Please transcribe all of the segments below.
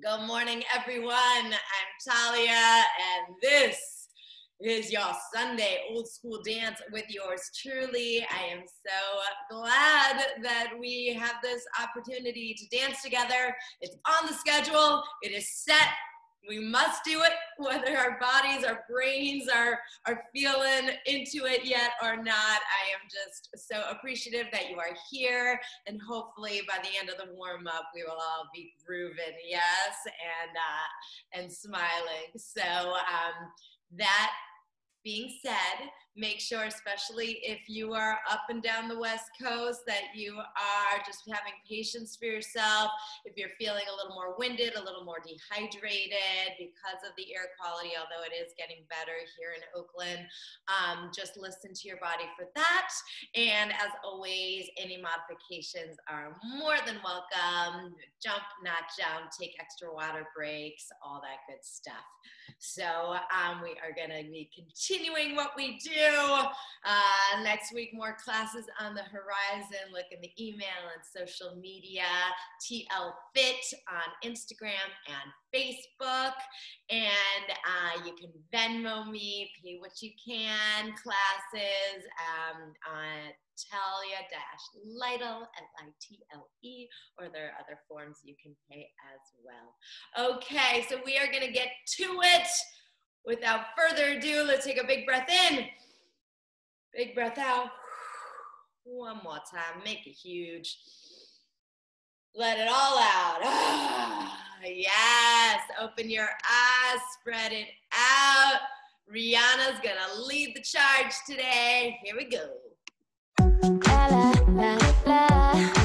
Good morning, everyone. I'm Talia, and this is your Sunday old school dance with yours truly. I am so glad that we have this opportunity to dance together. It's on the schedule, it is set. We must do it, whether our bodies, our brains are, are feeling into it yet or not. I am just so appreciative that you are here. And hopefully by the end of the warm up, we will all be grooving, yes, and, uh, and smiling. So um, that being said, make sure, especially if you are up and down the West Coast, that you are just having patience for yourself. If you're feeling a little more winded, a little more dehydrated because of the air quality, although it is getting better here in Oakland, um, just listen to your body for that. And as always, any modifications are more than welcome. Jump, not jump, take extra water breaks, all that good stuff. So um, we are going to be continuing what we do uh, next week, more classes on the horizon. Look in the email and social media, TL Fit on Instagram and Facebook. And uh, you can Venmo me, pay what you can, classes um, on Talia Litle, L-I-T-L-E, or there are other forms you can pay as well. Okay, so we are gonna get to it. Without further ado, let's take a big breath in. Big breath out. One more time, make it huge. Let it all out. yes, open your eyes, spread it out. Rihanna's gonna lead the charge today. Here we go. La, la, la,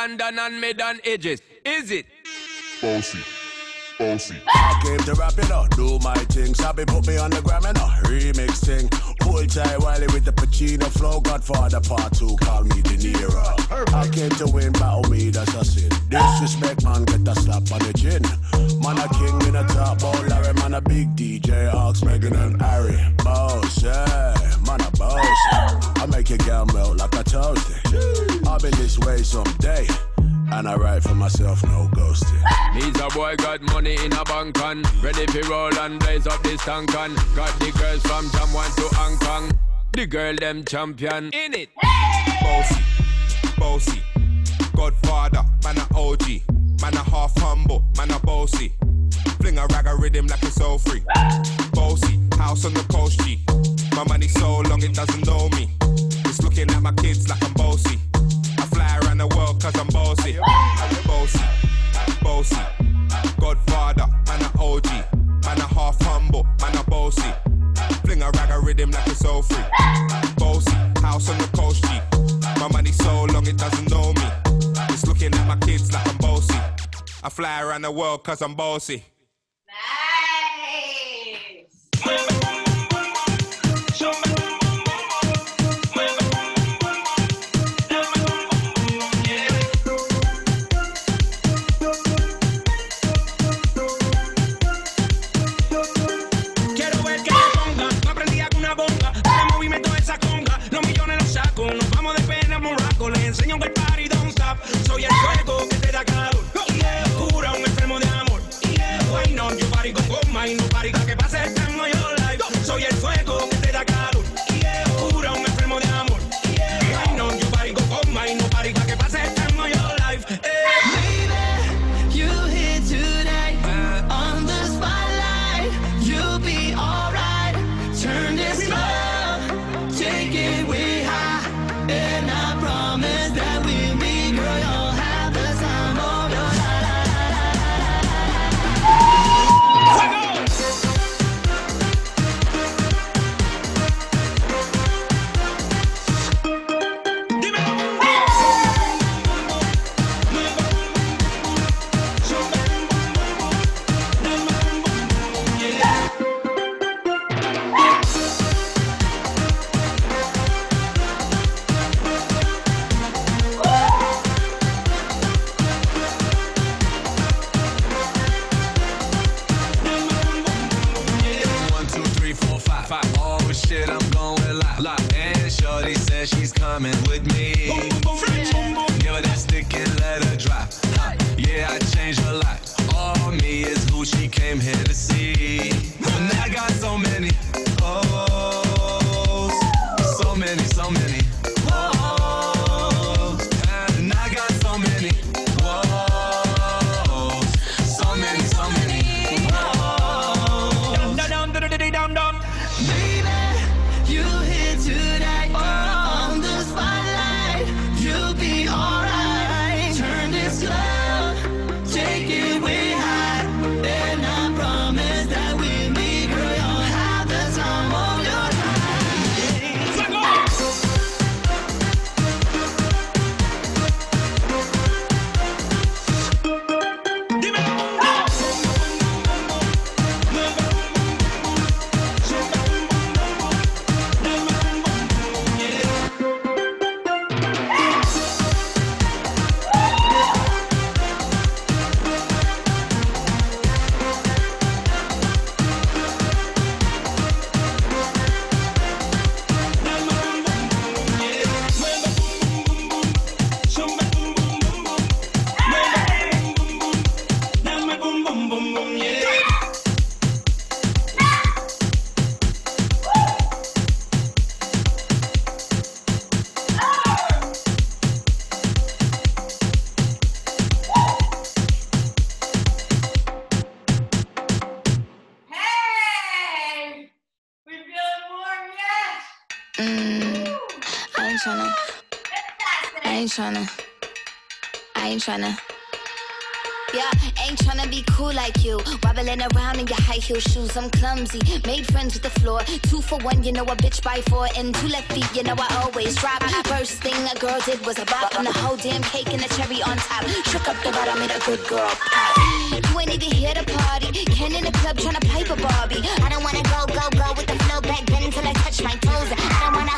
London and mid on edges. Is it? Bossy bossy. I came to rap it up, do my thing. Sabi put me on the gram and a remix thing. Pull tight Wiley with the Pacino flow. Godfather part two, call me De Niro. I came to win, battle me, that's a sin. Disrespect, man, get a slap on the chin. Man, a king in a top, bowl, Larry, man, a big DJ, Ox, Megan and Harry. Boss, yeah, man, a boss. I make your girl melt like a toasty. I'll be this way someday. And I write for myself, no ghosting. Me's a boy got money in a bank on. Ready for roll and blaze up this tank on. Got the girls from Jamwan to Hong Kong. The girl them champion in it. Bossy, bossy. Godfather, man a OG. Man a half humble, man a bossy. Fling a rag a rhythm like it's all free. Bossy, house on the coast G. My money so long it doesn't know me. It's looking at my kids like I'm bossy fly around the world cause I'm bossy. Bossy, bossy. Godfather, man a OG. Man a half humble, man a bossy. Fling a rag a rhythm like it's all free. Bossy, house on the coast G. My money so long it doesn't know me. It's looking at my kids like I'm bossy. I fly around the world cause I'm bossy. Nice. daño el party, don't stop. Soy el fuego. Ain't tryna. Yeah, ain't tryna be cool like you. Wobbling around in your high heel shoes, I'm clumsy. Made friends with the floor. Two for one, you know a bitch by four. And two left feet, you know I always drop. First thing a girl did was a bop. And the whole damn cake and the cherry on top. Shook up the bottom, made a good girl pop. You ain't even here to party. Ken in the club tryna pipe a Barbie. I don't wanna go, go, go with the flow back then until I touch my toes. I don't wanna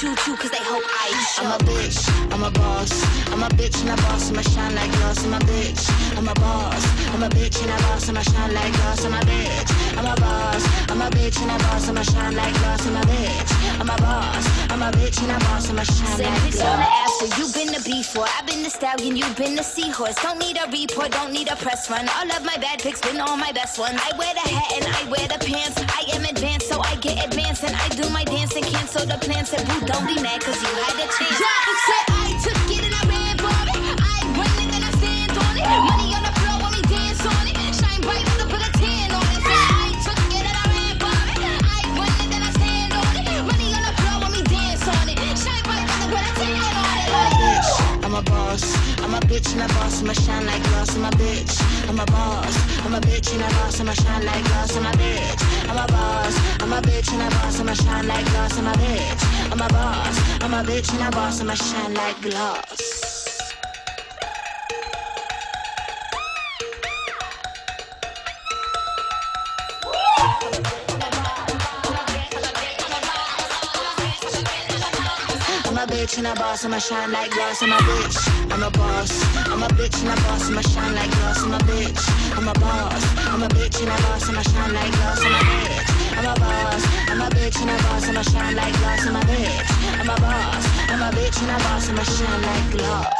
Chew, chew cause they hope I show. I'm a bitch, I'm a boss. I'm a bitch and a boss, I'ma shine like glass. I'm a bitch, I'm a boss. I'm a bitch and a boss, I'ma shine like glass. I'm a bitch, I'm a boss. I'm a bitch and a boss, I'ma shine like glass. I'm a bitch, I'm a boss. I'm a bitch and a boss, I'ma shine Say bitch on the after, you been the before. I've been the stallion, you've been the seahorse. Don't need a report, don't need a press run. All of my bad pics been all my best ones. I wear the hat and I wear the pants. I am advanced, so I get advanced. And I do my dance and cancel the plans. Said, boo, don't be mad, cause you had a chance. Said bitch and a boss, I'ma shine like glass. I'm a bitch, I'm a boss. I'm a bitch and a boss, I'ma shine like glass. I'm a bitch, I'm a boss. I'm a bitch and a boss, I'ma shine like glass. I'm a bitch, I'm a boss. I'm a bitch and a boss, I'ma shine like glass. Bitch and a boss, I'ma shine like glass. I'm a bitch, I'm a boss. I'm a bitch and a boss, I'ma shine like glass. I'm a bitch, I'm a boss. I'm a bitch and a boss, I'ma shine like glass. I'm a bitch, I'm a boss. I'm a bitch and a boss, I'ma shine like glass. I'm a bitch, I'm a boss. I'm a bitch and a boss, I'ma shine like glass.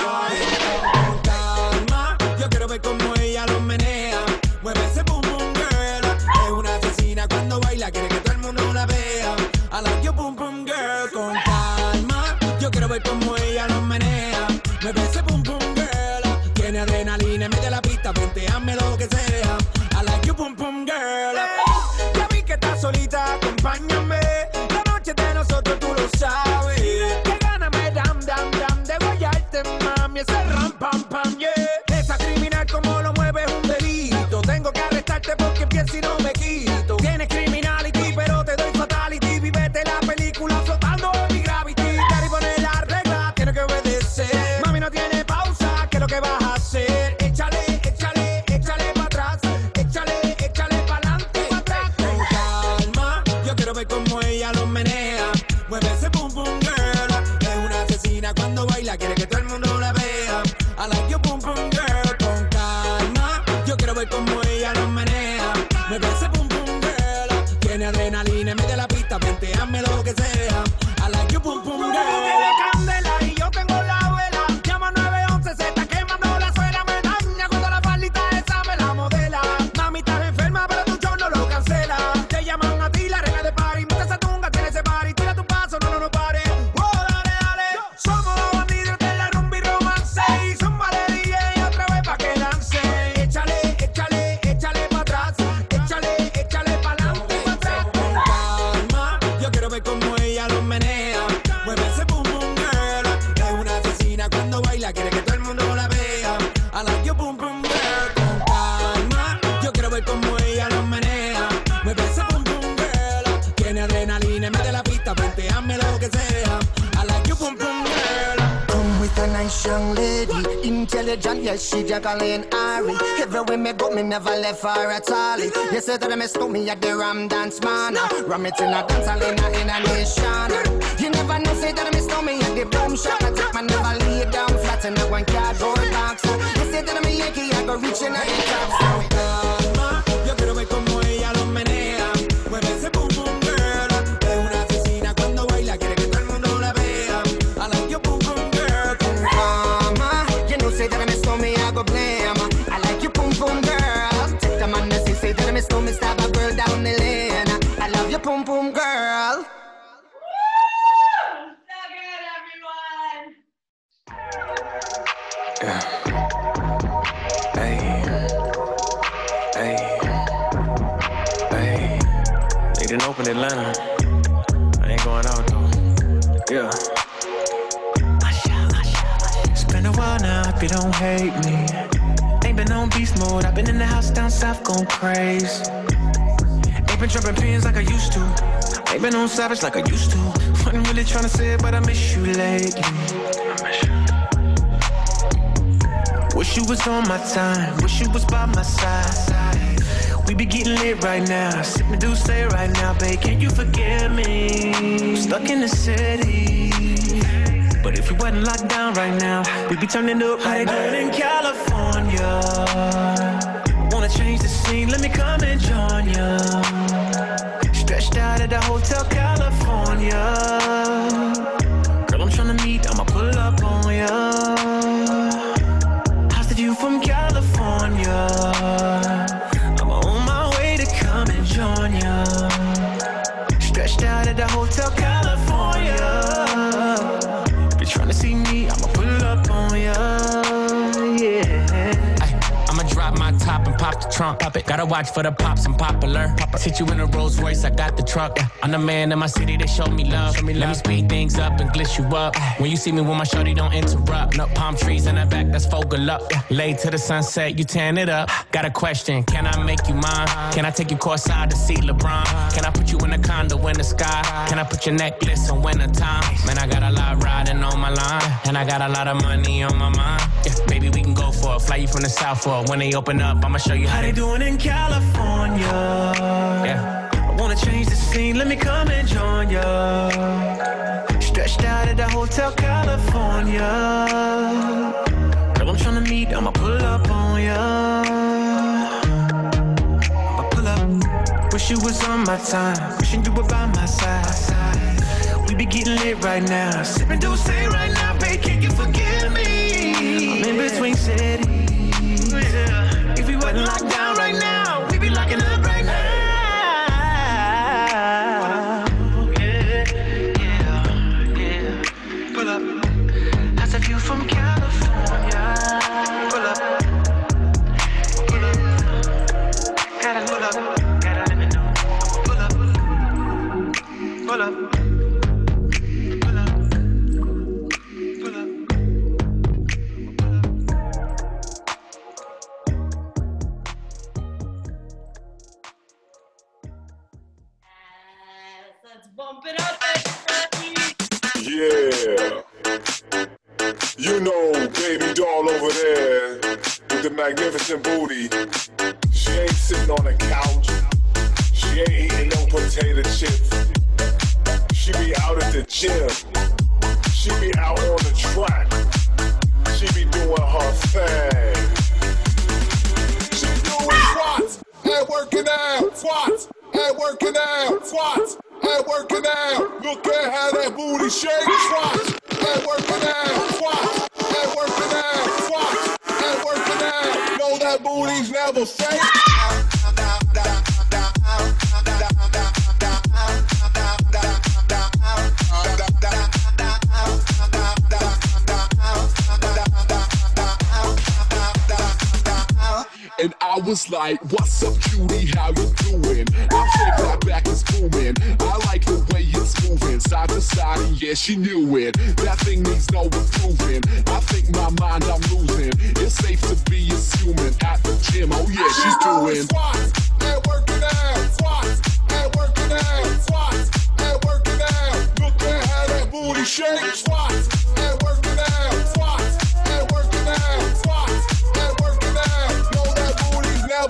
me she Jacqueline Ari. Everywhere me go, me never left her at all. You said that I miss me at the Ram Dance Man. Ram it in a dance hall in a, in a nation. You never know, say that I miss me at the boom shop. I take my never lay down flat in a one cardboard box. You say that I'm a Yankee, I go reaching out the top. South going crazy. Ain't been dropping pins like I used to. Ain't been on savage like I used to. Wasn't really trying to say it, but I miss you lately. Wish you was on my time, wish you was by my side. We be getting lit right now, sipping do say right now, babe. Can you forgive me? I'm stuck in the city, but if we wasn't locked down right now, we'd be turning up how they in California. Change the scene? Let me come and join ya. Stretched out at the Hotel California. Pop the trunk. Pop it. Gotta watch for the pops and popular. Pop Sit you in a Rolls Royce, I got the truck. I'm the man in my city, they show me love. Let me speed things up and glitch you up. When you see me with my shorty, don't interrupt. No palm trees in the back, that's focal up. Late to the sunset, you tan it up. Got a question, can I make you mine? Can I take you courtside to see LeBron? Can I put you in a condo in the sky? Can I put your necklace in wintertime? Man, I got a lot riding on my line. And I got a lot of money on my mind. Yeah, baby, we can go for it. Fly you from the south for it. When they open up, I'ma show you how they they doing in California? Yeah. I wanna change the scene, let me come and join ya. Stretched out at the Hotel California. Girl, I'm tryna meet, I'ma pull up on ya. I'ma pull up. Wish you was on my time, wishing you were by my side. We be getting lit right now, sipping do say right now, babe, can you forgive me? I'm in between cities.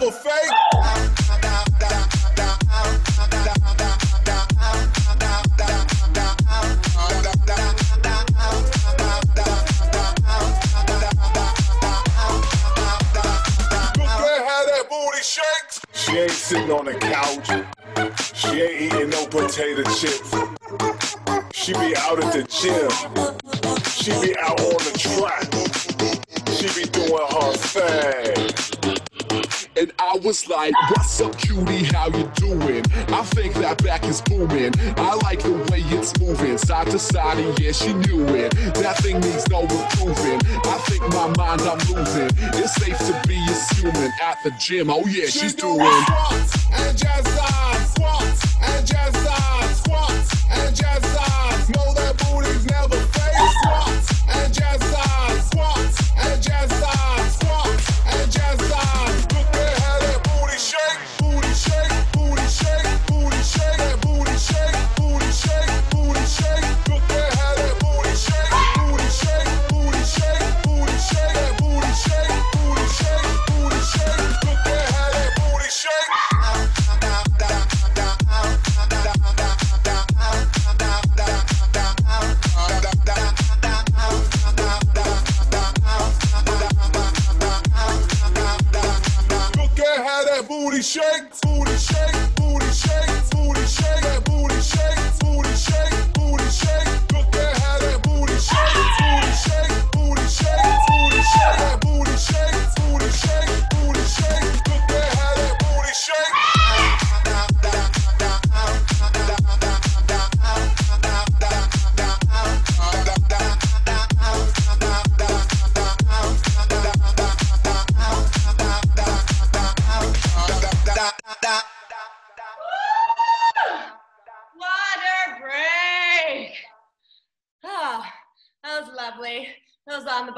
double fake. She ain't sitting on the couch. She ain't eating no potato chips. She be out at the gym. She be out on the track. Was like, what's up, cutie? How you doing? I think that back is booming. I like the way it's moving, side to side, and yeah, she knew it. That thing needs no improving. I think my mind I'm losing. It's safe to be assuming at the gym. Oh yeah, she's doing. Squats and sides, squats and sides, squats and jazz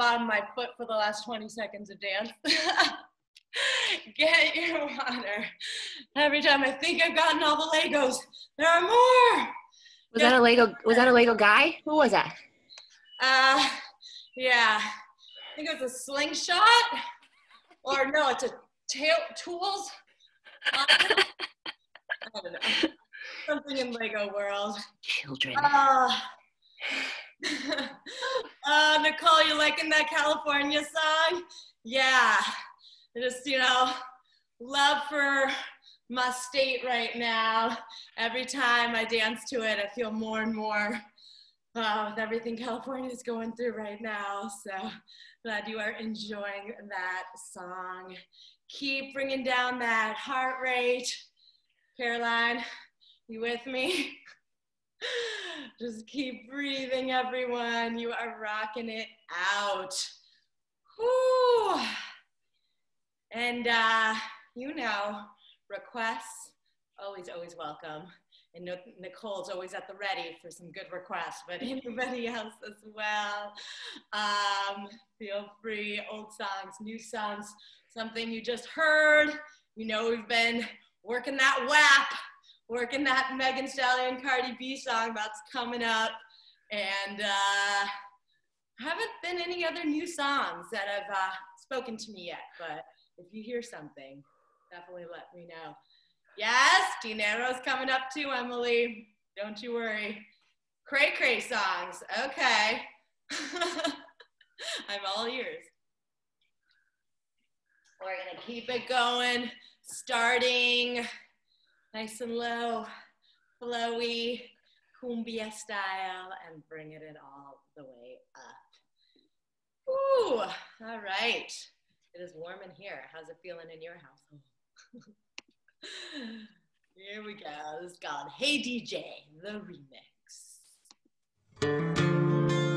on the bottom of my foot for the last 20 seconds of dance. Get your water. Every time I think I've gotten all the Legos, there are more. Was that a Lego? Was that a Lego guy? Who was that? Uh, yeah. I think it was a slingshot. Or no, it's a tail tools. I don't know. Something in Lego world. Children. Uh, uh, Nicole, you liking that California song? Yeah. Just, you know, love for my state right now. Every time I dance to it, I feel more and more uh, with everything California is going through right now. So glad you are enjoying that song. Keep bringing down that heart rate. Caroline, you with me? Just keep breathing, everyone. You are rocking it out. And uh, you know, requests always, always welcome. And Nicole's always at the ready for some good requests, but anybody else as well. Um, feel free, old songs, new songs, something you just heard. You know, we've been working that WAP, working that Megan Stallion Cardi B song that's coming up. And uh, haven't been any other new songs that have uh, spoken to me yet, but if you hear something, definitely let me know. Yes, Dinero's coming up too, Emily. Don't you worry. Cray Cray songs. Okay. I'm all ears. We're gonna keep it going, starting nice and low, flowy, cumbia style, and bringing it all the way up. Ooh, all right. It is warm in here. How's it feeling in your house? Here we go. Is called Hey DJ, the remix.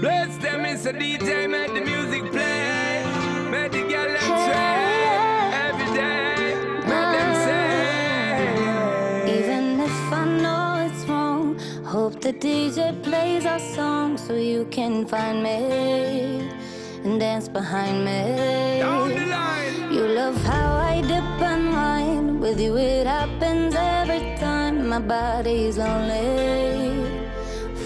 Bless them, it's a DJ, make the music play. Make the girl the DJ plays our song so you can find me and dance behind me. You love how I dip and whine. With you, it happens every time. My body's lonely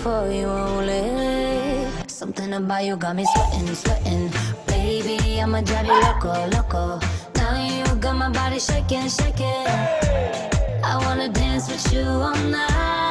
for you only. Something about you got me sweating, sweating. Baby, I'ma drive you loco, loco. Now you got my body shaking, shaking. I wanna dance with you all night.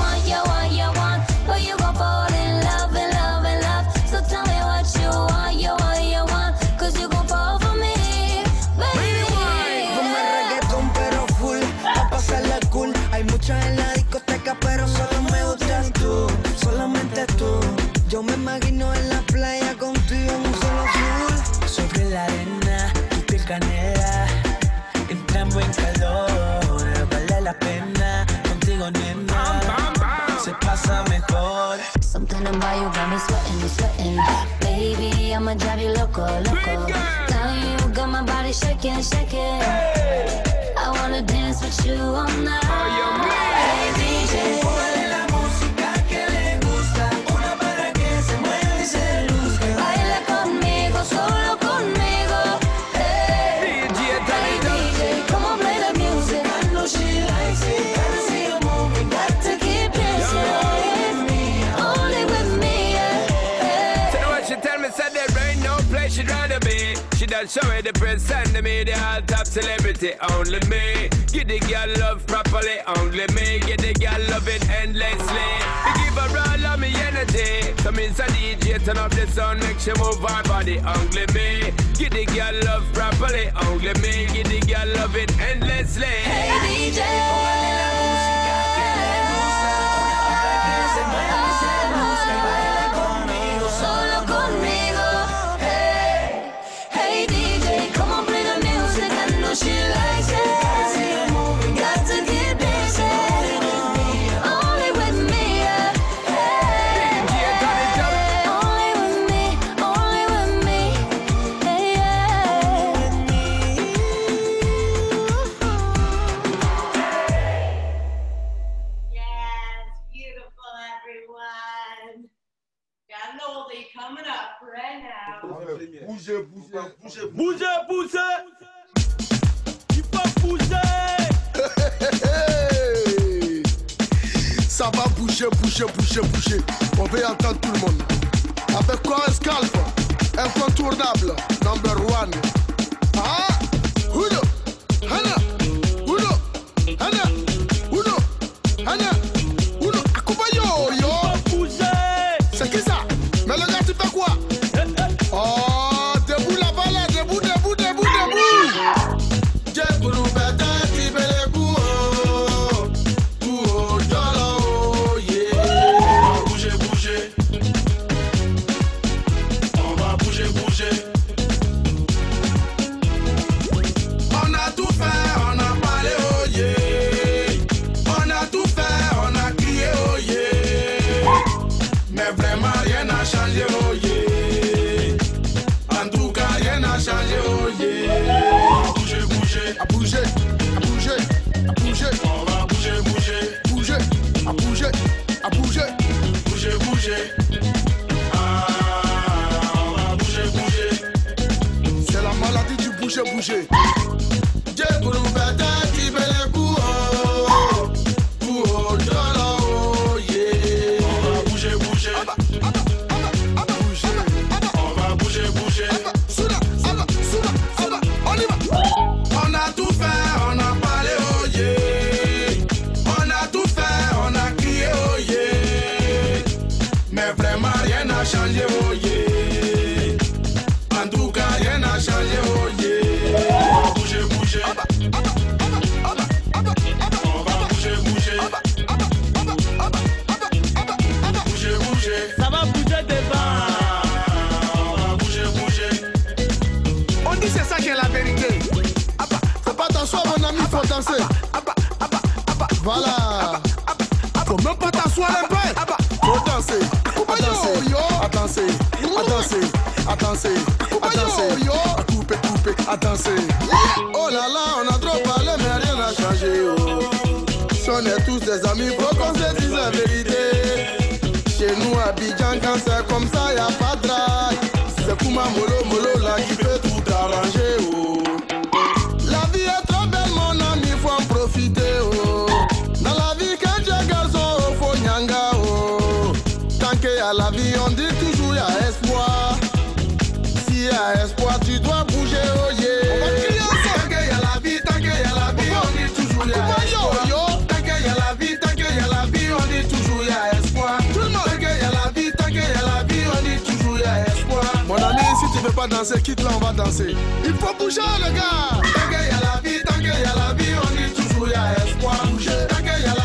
wondering why you got me sweating, sweating. Baby, I'ma drive you loco, loco. Now you got my body shaking, shaking. Hey. I wanna dance with you all night. Show me the prince and the media, top celebrity, only me. Give the girl love properly, only me. Give the girl love it endlessly. Me give her all of me energy. So means a DJ, turn up the sound, make she move her body, only me. Give the girl love properly, only me. Give the girl love it endlessly. Hey DJ. Oh, Bougez, bougez, bougez. Il faut bouger. Ça va bouger, bouger, bouger, bouger. On veut entendre tout le monde. Avec quoi un scalp incontournable, number one. danser, à danser, oh. à couper, couper, à danser. Oh là là, on a trop parlé, mais rien n'a changé. Oh. Si on est tous des amis, faut qu'on se dise la vérité. Chez nous, à Bijan, quand c'est comme ça, y a pas de drague. C'est Kuma Molo Molo là qui fait tout. pas danser, quitte là, on va danser. Il faut bouger, le gars. Tant qu'il y a la vie, tant qu'il y a la vie, on dit toujours il y a espoir. Bouger, tant qu'il y a la vie.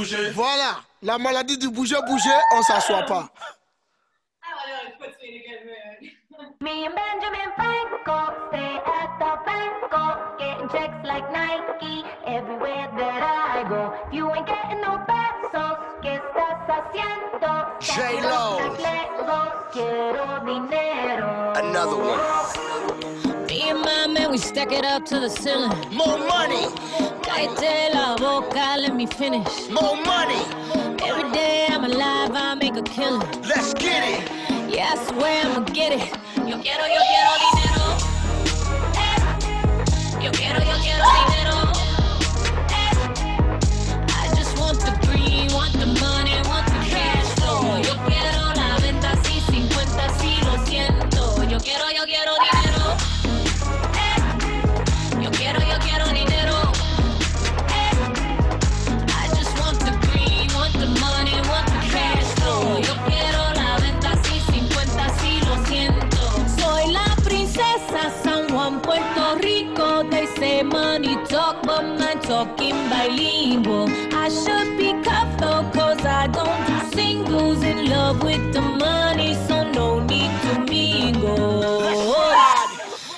Bouger. Voilà, la maladie du bouger, bouger, on s'assoit pas. Me and Benjamin Franco stay at the banco, getting checks like Nike everywhere that I go. You ain't getting no pesos, ¿qué estás haciendo? J-Lo. Quiero dinero. Another one. Me and my man, we stack it up to the ceiling. More money. Cállate la boca, let me finish. More money. Every day I'm alive, I make a killing. Let's get it. Yeah, I swear I'ma get it. Yo quiero, yo quiero dinero. Yo quiero, yo quiero dinero. Say money talk, but my talking bilingual. I should be though, cause I don't do singles. In love with the money, so no need to mingle.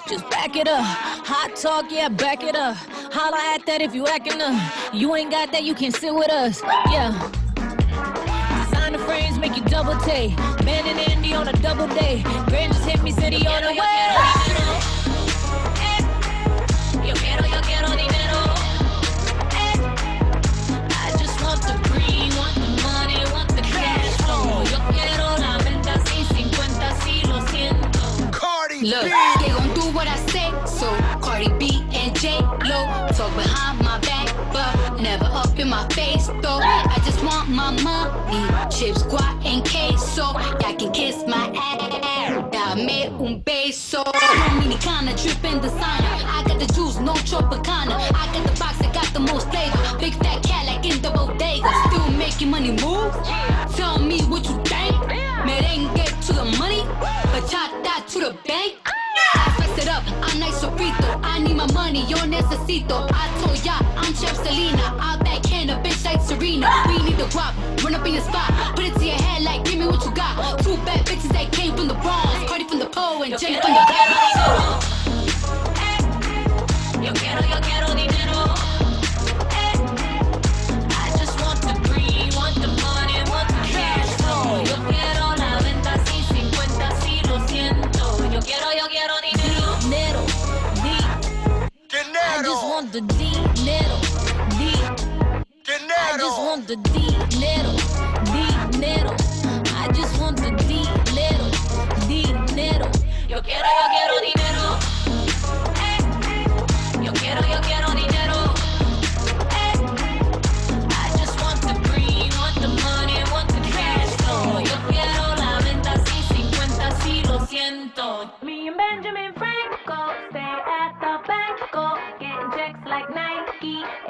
Just back it up. Hot talk, yeah, back it up. Holla at that if you acting up. You ain't got that, you can sit with us. Yeah. Frames make you double take. Man Andy on a double day. Grand just hit me, city on the way. My money, chips, guac, and queso. Y'all can kiss my ass, dame un beso. Dominicana dripping designer, I got the juice, no Tropicana. I got the box that got the most flavor, big fat cat like in the bodega. Still making money move. Tell me what you think. Merengue to the money, bachata to the bank. I spice it up, I'm nice sofrito. I need my money, yo necesito. I told ya, I'm Chef Selena. I backhand a bitch like Serena. We need the guap, run up in your spot. Put it to your head like, give me what you got. Two bad bitches that came from the Bronx. Cardi from the pole and Jenny from the Bronx. Yo quiero, yo quiero dinero. I just want the green, want money, want the cash flow. Yo quiero la venta, sí, 50, sí, lo siento. Yo quiero, yo quiero dinero. I just want the dinero, dinero. I just want the dinero, dinero. Yo quiero, yo quiero dinero. Yo quiero, yo quiero dinero. Eh. I just want the green, want the money, want the cash flow. Yo quiero la venta, sí, 50, sí, lo siento. Me and Benjamin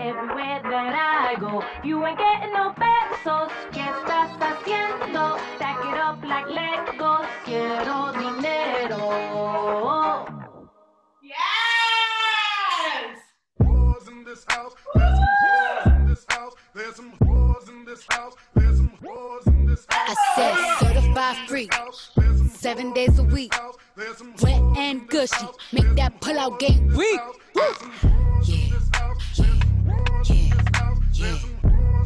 everywhere that I go. You ain't getting no pesos, ¿qué estás haciendo? Stack it up like Legos, quiero dinero. Yes! Whores in this house. There's some whores in this house. There's some whores in this house. There's some whores in this house. I said certified free, seven days a week. Wet and gushy, make that pull out game weak. Yeah, yeah,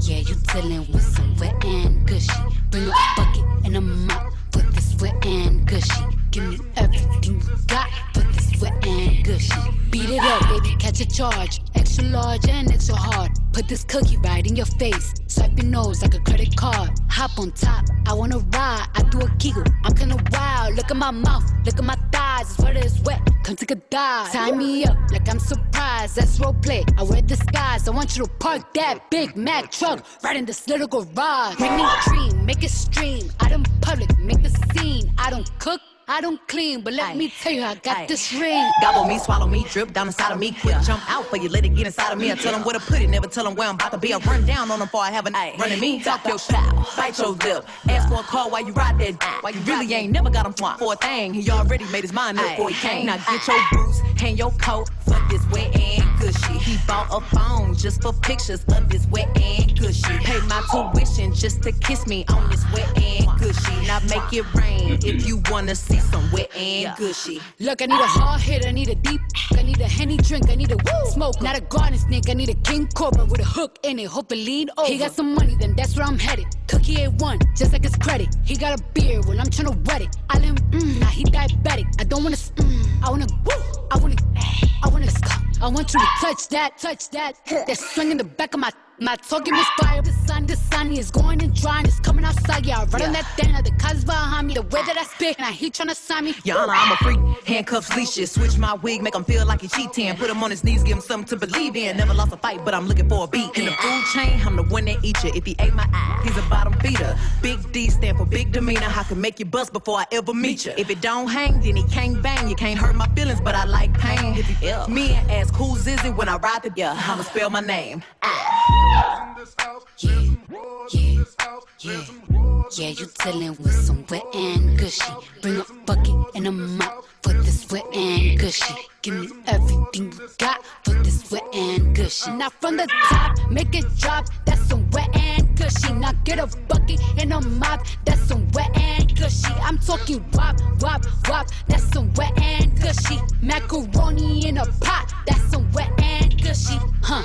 Yeah, you dealing with some wet and gushy. Bring a bucket and a mop for this wet and gushy. Give me everything you got for this wet and gushy. Beat it up, baby, catch a charge. Extra large and extra hard. Put this cookie right in your face. Swipe your nose like a credit card. Hop on top, I wanna ride. I do a giggle, I'm kinda wild. Look at my mouth, look at my thighs. It's wet, it's wet. Come take a dive. Tie me up like I'm surprised. That's role play. I wear disguise. I want you to park that Big Mac truck right in this little garage. Make me dream, make it stream. Out in public, make the scene. I don't cook. I don't clean, but let me tell you, I got this ring. Gobble me, swallow me, drip down inside of me. Quick jump out for you, let it get inside of me. I tell them where to put it, never tell them where I'm about to be. I run down on them before I have an running me. Talk your shit, bite your lip. Ask for a call while you ride that. While you really ain't never got him for a thing. He already made his mind up before he came. Now get your boots, hang your coat, fuck this wet and gushy. He bought a phone just for pictures of this wet and gushy. Pay my tuition just to kiss me on this wet and gushy. Now make it rain if you wanna see some wet and gushy. Look, I need a hard hit, I need a deep, I need a henny drink, I need a woo smoke, not a garden snake, I need a king cobra with a hook in it, hope it lean over. He got some money, then that's where I'm headed. Cookie A1, just like his credit. He got a beard, well I'm tryna wet it. I let him, mm, now he diabetic. I don't wanna, mm, I wanna, woo, I wanna, I wanna, I want you to touch that, touch that. That swing in the back of my my talking is fire, the sun, the sun is going and drying, it's coming outside. Yeah, I run on that thing, the cuz behind me, the way that I spit, and I he tryna sign me. Honor, I'm a freak. Handcuffs, leashes. Switch my wig, make him feel like he cheating. Put him on his knees, give him something to believe in. Never lost a fight, but I'm looking for a beat. In the food chain, I'm the one that eat you. If he ate my eye, he's a bottom feeder. Big D stand for big demeanor. I can make you bust before I ever meet you. If it don't hang, then he can't bang. You can't hurt my feelings, but I like pain. If he ill, me and ask who's is it when I ride the yeah, I'ma spell my name. Ah. Yeah, you dealing with some wet and gushy. Bring a bucket and a mop for this wet and gushy. Give me everything you got for this wet and gushy. Now from the top, make it drop. That's some wet and gushy. Now get a bucket and a mop. That's some wet and gushy. I'm talking wop, wop, wop. That's some wet and gushy. Macaroni in a pot. That's some wet and gushy. Huh.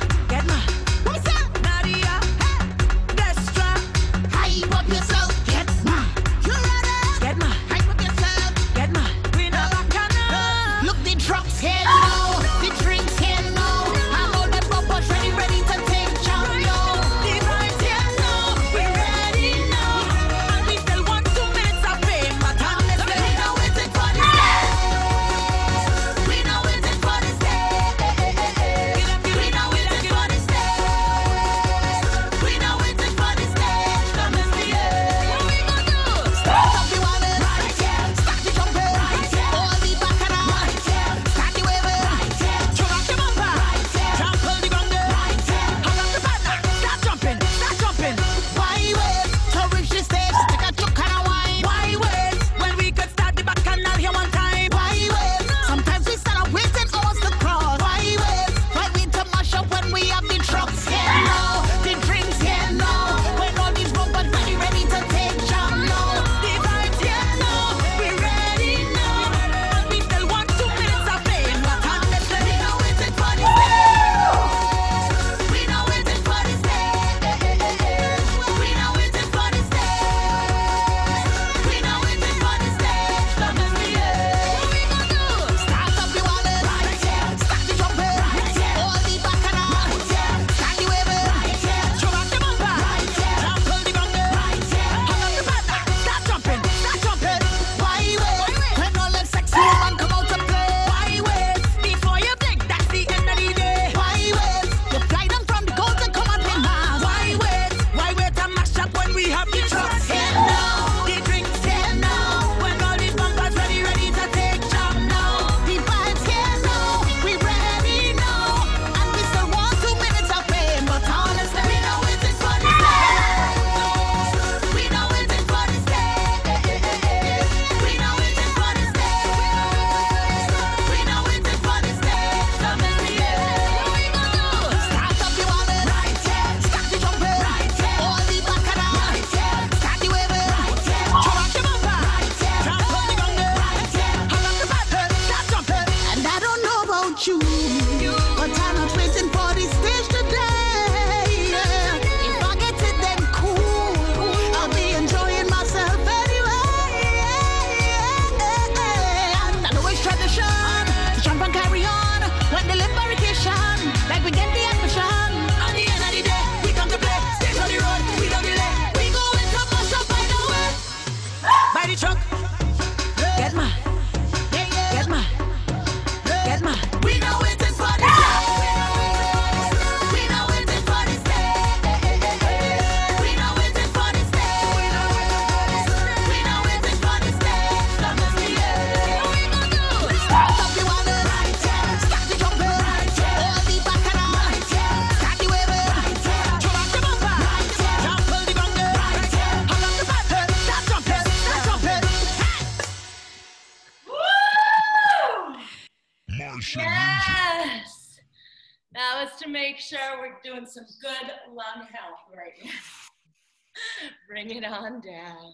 Bring it on down.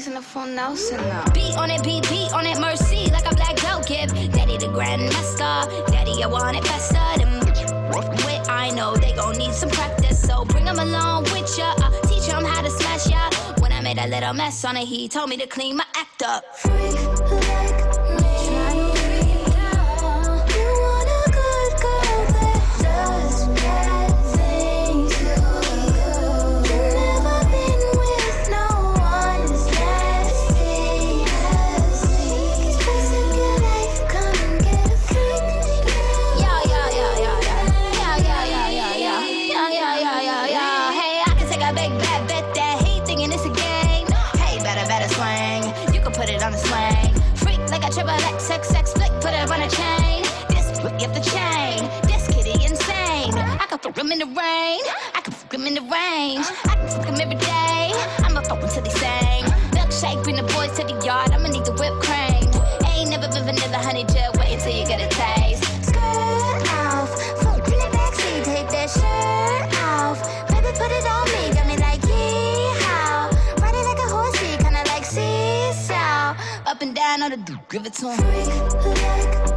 squeezing full Nelson. Beat on it, beat, beat on it, mercy, like a black belt give. Daddy the grandmaster, daddy I want it faster. Them wit, I know they gon' need some practice, so bring them along with ya. I'll teach them how to smash ya. When I made a little mess on it, he told me to clean my act up. Freak. if it's on. Freak, like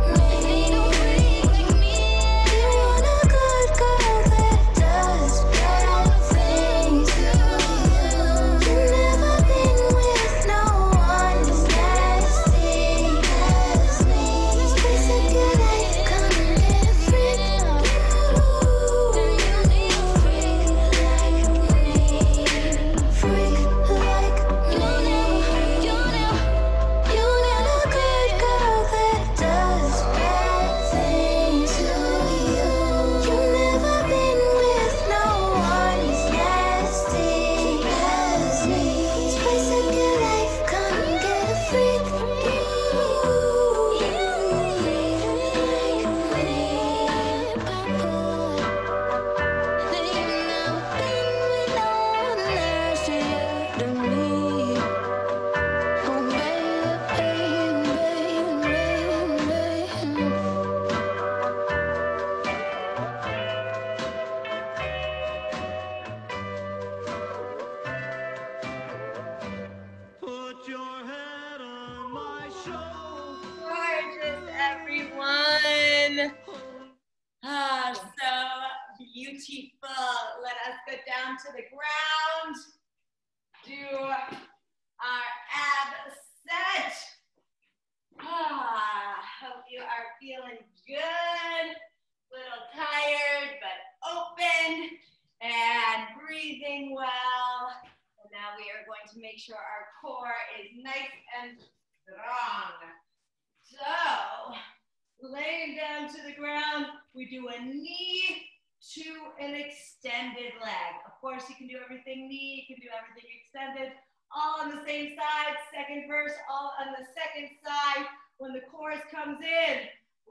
on the same side, second verse all on the second side. When the chorus comes in,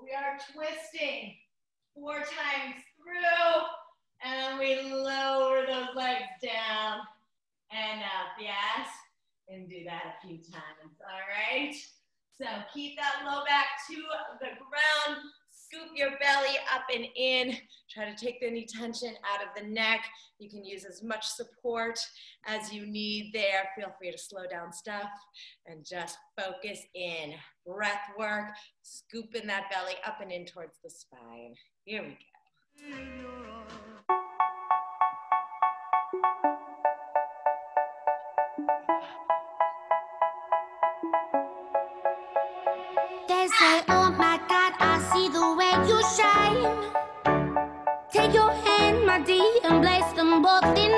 we are twisting four times through, and we lower those legs down and up, yes? And do that a few times, all right? So keep that low back to the ground. Scoop your belly up and in. Try to take any tension out of the neck. You can use as much support as you need there. Feel free to slow down stuff and just focus in. Breath work, scooping that belly up and in towards the spine. Here we go. They say, oh my shine. Take your hand, my dear, and bless them both in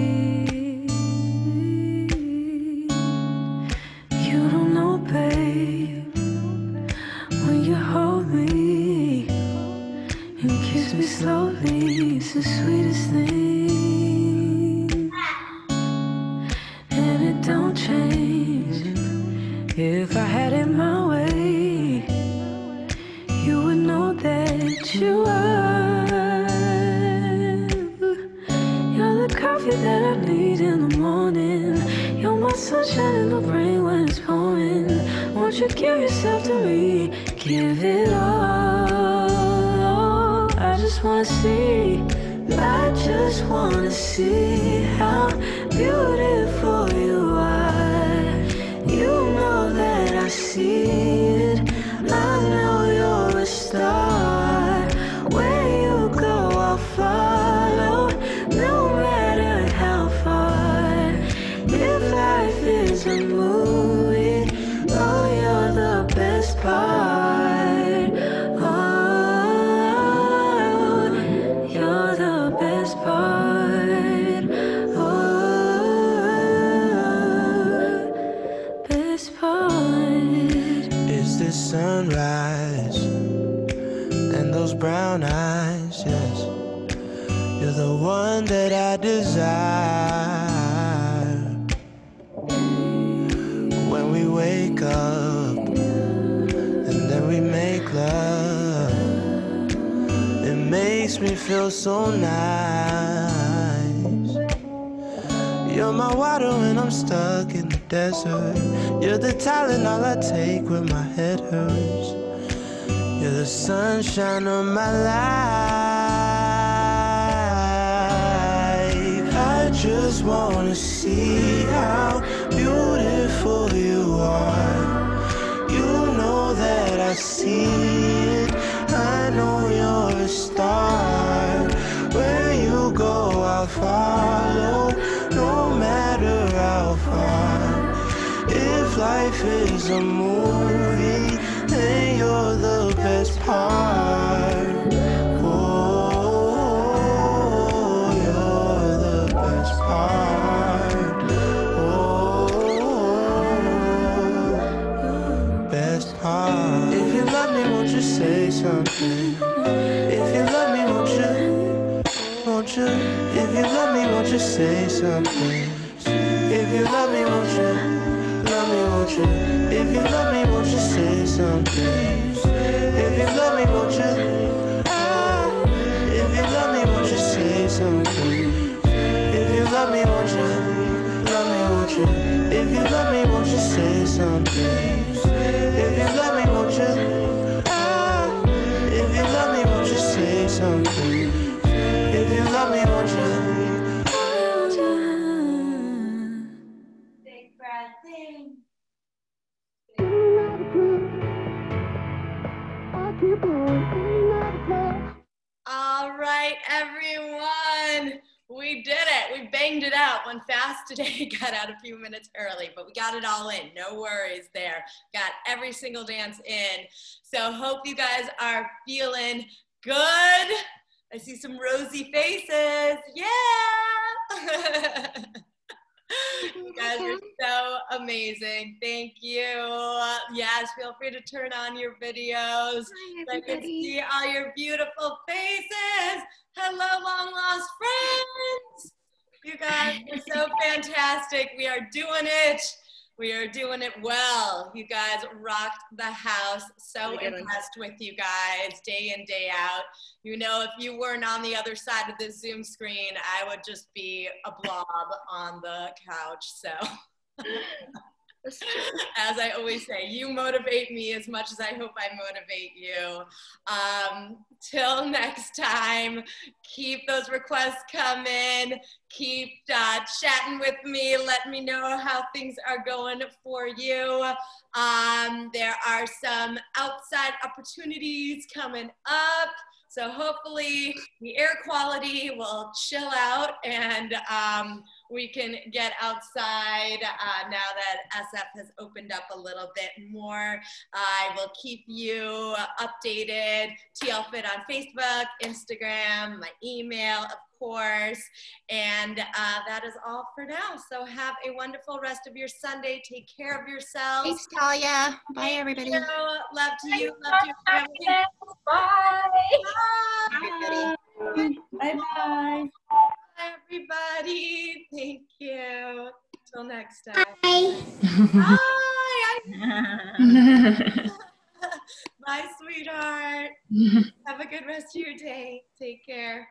see. Talent all I take when my head hurts. You're the sunshine of my life. I just wanna see how beautiful you are. You know that I see it. I know you're a star. Where you go, I'll follow, no matter how far. If life is a movie, then you're the best part. Oh, you're the best part. Oh, best part. If you love me, won't you say something? If you love me, won't you? Won't you? If you love me, won't you say something? If you love me, won't you? You love me, won't you say something? We did it. We banged it out. Went fast today. Got out a few minutes early, but we got it all in. No worries there. Got every single dance in. So hope you guys are feeling good. I see some rosy faces. Yeah. you guys are so amazing. Thank you. Yes, feel free to turn on your videos. so I can see all your beautiful faces. Hello, long lost friends. You guys are so fantastic. We are doing it. We are doing it well. You guys rocked the house. So impressed with you guys day in, day out. You know, if you weren't on the other side of the Zoom screen, I would just be a blob on the couch. So, as I always say, you motivate me as much as I hope I motivate you. Um, till next time, keep those requests coming. Keep uh, chatting with me. Let me know how things are going for you. Um, there are some outside opportunities coming up. So hopefully the air quality will chill out and um, we can get outside uh, now that SF has opened up a little bit more. I will keep you updated. TL Fit on Facebook, Instagram, my email, of course. And uh, that is all for now. So have a wonderful rest of your Sunday. Take care of yourselves. Thanks, Talia. Bye, Thank everybody. you. Love to you. Love to you. family. Bye. Bye bye. Bye, everybody. Thank you. Till next time. Bye. Bye, sweetheart. Have a good rest of your day. Take care.